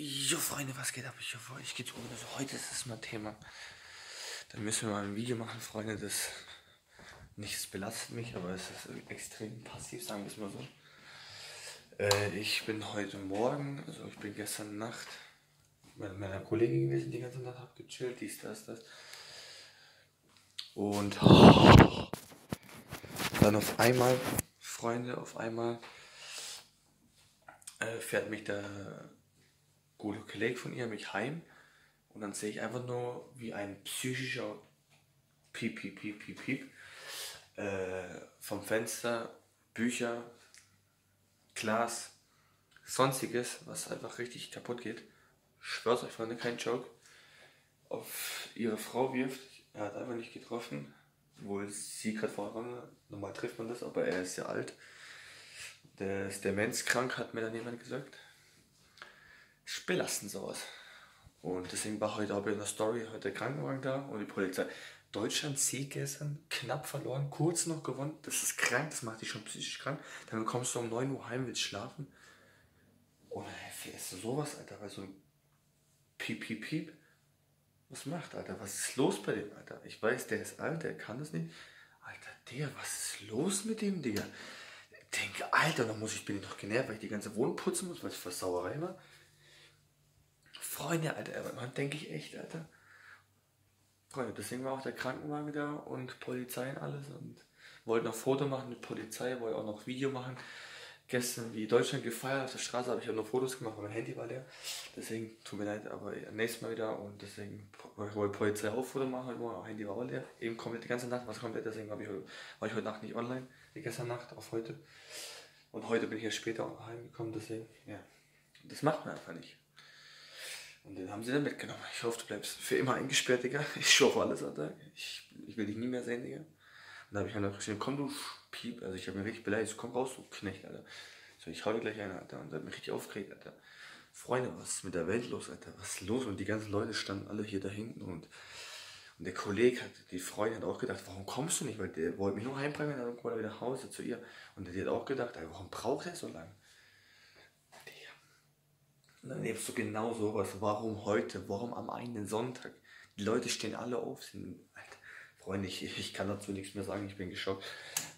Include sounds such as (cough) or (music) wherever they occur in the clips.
Jo Freunde, was geht ab? Ich hoffe, euch geht's gut. Also heute ist es mal Thema. Dann müssen wir mal ein Video machen, Freunde. Das nichts belastet mich, aber es ist extrem passiv, sagen wir es mal so. Äh, ich bin heute Morgen, also ich bin gestern Nacht mit meiner Kollegin gewesen, die ganze Nacht hab gechillt, dies, das, das. Und dann auf einmal, Freunde, auf einmal äh, fährt mich der gute Kollege von ihr mich heim und dann sehe ich einfach nur wie ein psychischer Piep, Piep, Piep, Piep, Piep äh, vom Fenster, Bücher, Glas, sonstiges, was einfach richtig kaputt geht. Schwör's euch, Freunde, kein Joke. Auf ihre Frau wirft, er hat einfach nicht getroffen, obwohl sie gerade vorher normal trifft man das, aber er ist ja alt. Der ist demenzkrank, hat mir dann jemand gesagt ist belastend sowas. Und deswegen war heute auch in der Story heute der Krankenwagen da und die Polizei. Deutschland Sieg gestern, knapp verloren, kurz noch gewonnen. Das ist krank, das macht dich schon psychisch krank. Dann kommst du um 9 Uhr heim, willst schlafen. Und dann du sowas, Alter, weil so ein Piep, Piep, Piep. Was macht, Alter? Was ist los bei dem, Alter? Ich weiß, der ist alt, der kann das nicht. Alter, der, was ist los mit dem, Digga? Ich denke, Alter, dann muss ich, bin ich noch genervt, weil ich die ganze Wohnung putzen muss, weil es für Sauerei war. Freunde, Alter, man denke ich echt, Alter. Freunde, deswegen war auch der Krankenwagen da und Polizei und alles und wollte noch Foto machen mit Polizei, wollte auch noch Video machen. Gestern, wie Deutschland gefeiert auf der Straße, habe ich auch noch Fotos gemacht, mein Handy war leer. Deswegen, tut mir leid, aber nächstes Mal wieder und deswegen wollte Polizei auch Foto machen, heute Morgen, auch Handy war auch leer. Eben komplett die ganze Nacht, was komplett, deswegen ich, war ich heute Nacht nicht online, wie gestern Nacht auf heute. Und heute bin ich ja später heimgekommen, deswegen, ja. Das macht man einfach nicht. Und den haben sie dann mitgenommen. Ich hoffe, du bleibst für immer eingesperrt, Digga. (laughs) Ich schwöre alles, Alter. Ich, ich will dich nie mehr sehen, Digga. Und da habe ich dann geschrieben, komm du Piep. Also ich habe mich richtig beleidigt. Komm raus, du Knecht, Alter. So, ich hau dir gleich ein, Alter. Und dann mich richtig aufgeregt, Alter. Freunde, was ist mit der Welt los, Alter? Was ist los? Und die ganzen Leute standen alle hier da hinten und, und der Kollege hat, die Freundin hat auch gedacht, warum kommst du nicht? Weil der wollte mich nur heimbringen, dann kommt er wieder nach Hause zu ihr. Und die hat auch gedacht, warum braucht er so lange? Und dann lebst du genau sowas. Warum heute? Warum am einen Sonntag? Die Leute stehen alle auf. Sind, Alter, Freunde, ich, ich kann dazu nichts mehr sagen. Ich bin geschockt.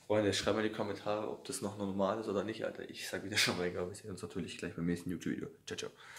Freunde, schreibt mal in die Kommentare, ob das noch normal ist oder nicht, Alter. Ich sag wieder schon mal egal. Wir sehen uns natürlich gleich beim nächsten YouTube-Video. Ciao, ciao.